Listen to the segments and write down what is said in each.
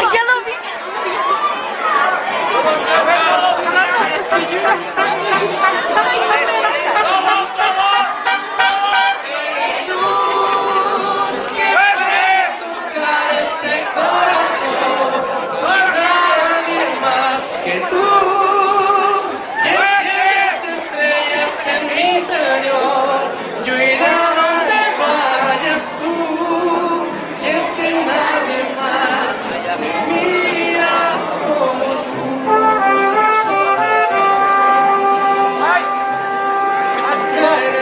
¡Ay, ya lo vi! Luz que puede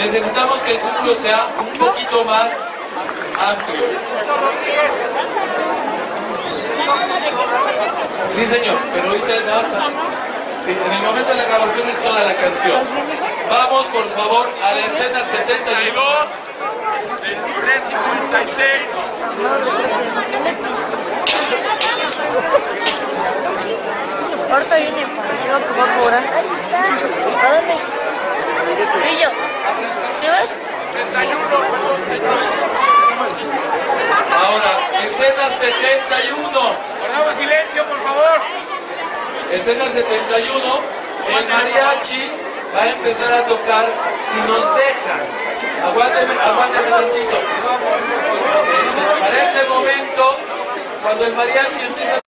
necesitamos que el círculo sea un poquito más amplio. Sí, señor, pero ahorita es hasta. Sí, en el momento de la grabación es toda la canción. Vamos, por favor, a la escena 72. 2356. Ahorita viene arriba que va a cobrar. Ahí está. ¿A dónde? Pillo. ¿Sí ves? 71, perdón, señores. Ahora, escena 71. Guardamos silencio, por favor. Escena 71. El mariachi va a empezar a tocar si nos dejan. Aguánteme, aguánteme tantito. Este, para ese momento, cuando el mariachi empieza a